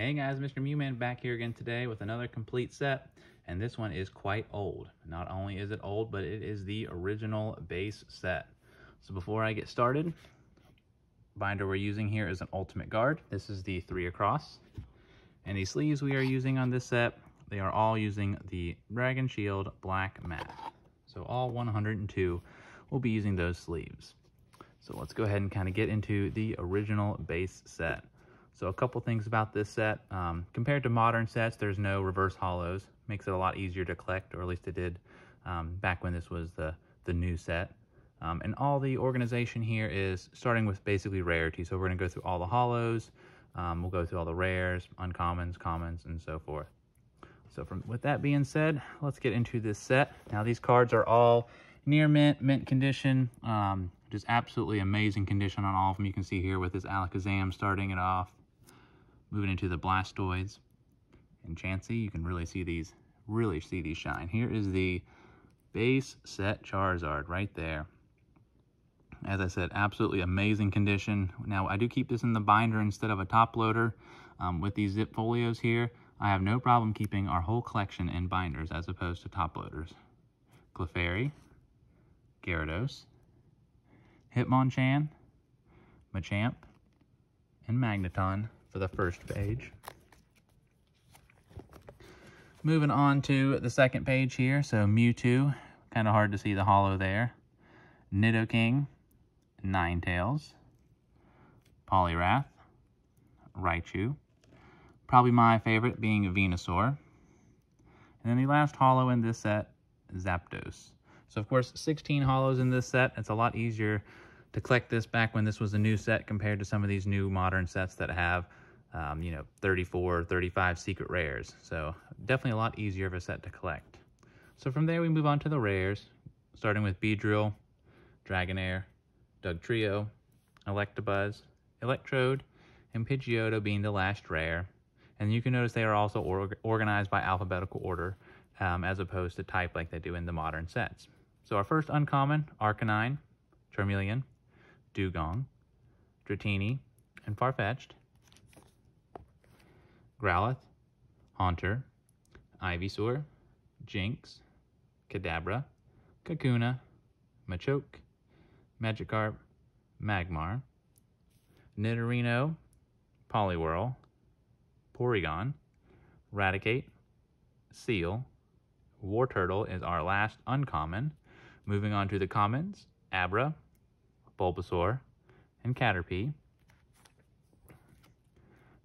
Hey guys, Mr. Mewman back here again today with another complete set. And this one is quite old. Not only is it old, but it is the original base set. So before I get started, binder we're using here is an Ultimate Guard. This is the three across. And the sleeves we are using on this set, they are all using the Dragon Shield Black Matte. So all 102 will be using those sleeves. So let's go ahead and kind of get into the original base set. So a couple things about this set. Um, compared to modern sets, there's no reverse hollows. Makes it a lot easier to collect, or at least it did um, back when this was the, the new set. Um, and all the organization here is starting with basically rarity. So we're going to go through all the hollows. Um, we'll go through all the rares, uncommons, commons, and so forth. So from with that being said, let's get into this set. Now these cards are all near mint, mint condition. Um, just absolutely amazing condition on all of them. You can see here with this Alakazam starting it off. Moving into the Blastoise and Chansey, you can really see these, really see these shine. Here is the base set Charizard right there. As I said, absolutely amazing condition. Now, I do keep this in the binder instead of a top loader. Um, with these Zipfolios here, I have no problem keeping our whole collection in binders as opposed to top loaders. Clefairy, Gyarados, Hitmonchan, Machamp, and Magneton for the first page. Moving on to the second page here, so Mewtwo, kind of hard to see the hollow there. Nidoking, Ninetales, Poliwrath, Raichu, probably my favorite being Venusaur. And then the last hollow in this set, Zapdos. So of course, 16 hollows in this set. It's a lot easier to collect this back when this was a new set compared to some of these new modern sets that have, um, you know, 34, 35 secret rares. So definitely a lot easier of a set to collect. So from there, we move on to the rares, starting with Beedrill, Dragonair, Dugtrio, Electabuzz, Electrode, and Pidgeotto being the last rare. And you can notice they are also or organized by alphabetical order um, as opposed to type like they do in the modern sets. So our first uncommon, Arcanine, Charmeleon, Dugong, Dratini, and Farfetch'd, Growlithe, Haunter, Ivysaur, Jynx, Kadabra, Kakuna, Machoke, Magikarp, Magmar, Nidorino, Poliwhirl, Porygon, Raticate, Wartortle is our last uncommon. Moving on to the commons, Abra, Bulbasaur, and Caterpie.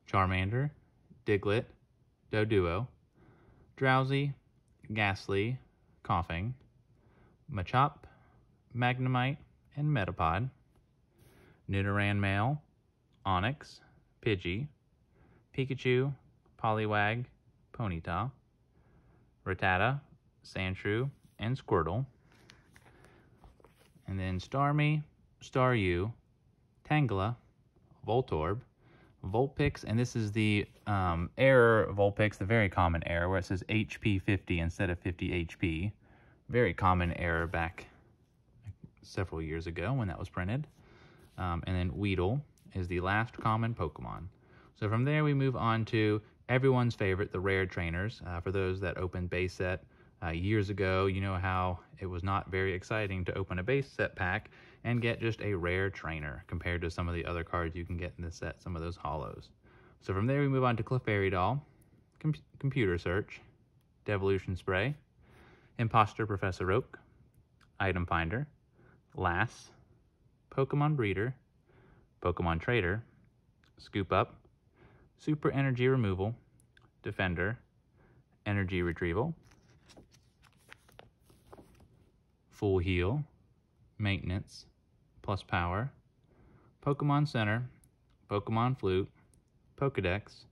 Charmander, Diglett, Doduo, Drowzee, Gastly, Koffing, Machop, Magnemite, and Metapod. Nidoran Male, Onix, Pidgey, Pikachu, Poliwag, Ponyta, Rattata, Sandshrew, and Squirtle. And then Starmie, Staryu, Tangela, Voltorb, Vulpix, and this is the um, error Vulpix, the very common error where it says HP 50 instead of 50 HP. Very common error back several years ago when that was printed. Um, and then Weedle is the last common Pokemon. So from there we move on to everyone's favorite, the rare trainers. Uh, for those that opened base set uh, years ago, you know how it was not very exciting to open a base set pack and get just a rare trainer compared to some of the other cards you can get in the set, some of those hollows. So from there we move on to Clefairy Doll, Com Computer Search, Devolution Spray, Impostor Professor Oak, Item Finder, Lass, Pokemon Breeder, Pokemon Trader, Scoop Up, Super Energy Removal, Defender, Energy Retrieval, Full Heal, Maintenance, Plus Power, Pokemon Center, Pokemon Flute, Pokedex,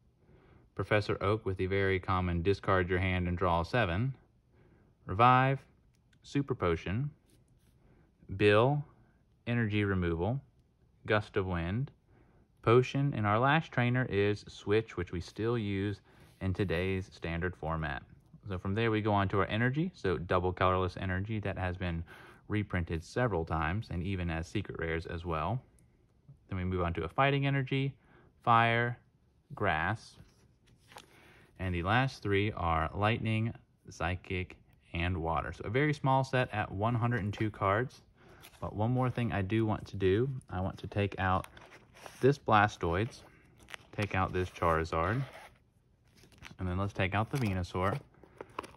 Professor Oak with the very common discard your hand and draw 7, Revive, Super Potion, Bill, Energy Removal, Gust of Wind, Potion, and our last trainer is Switch, which we still use in today's standard format. So from there we go on to our energy, so double colorless energy that has been reprinted several times and even as secret rares as well. Then we move on to a fighting energy, fire, grass, And the last three are Lightning, Psychic, and Water. So a very small set at 102 cards. But one more thing I do want to do, I want to take out this Blastoise, take out this Charizard, and then let's take out the Venusaur.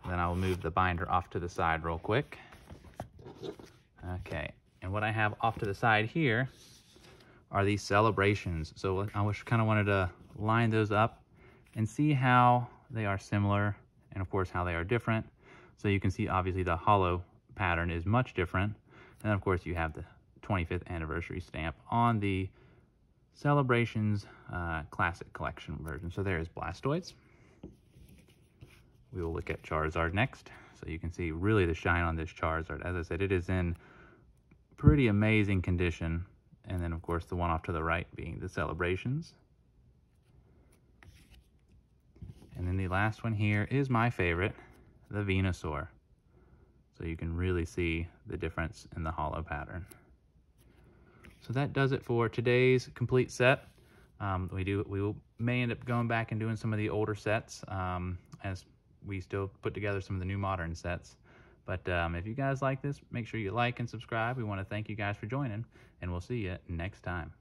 Then I will move the binder off to the side real quick. Okay, and what I have off to the side here are these celebrations. So I wish kind of wanted to line those up and see how they are similar and of course how they are different. So you can see obviously the hollow pattern is much different. And of course you have the 25th anniversary stamp on the Celebrations uh, Classic Collection version. So there is Blastoise. We will look at Charizard next. So you can see really the shine on this Charizard. As I said, it is in pretty amazing condition. And then, of course, the one off to the right being the Celebrations. And then the last one here is my favorite, the Venusaur. So you can really see the difference in the holo pattern. So that does it for today's complete set. Um, we do we will, may end up going back and doing some of the older sets um, as we still put together some of the new modern sets. But um, if you guys like this, make sure you like and subscribe. We want to thank you guys for joining, and we'll see you next time.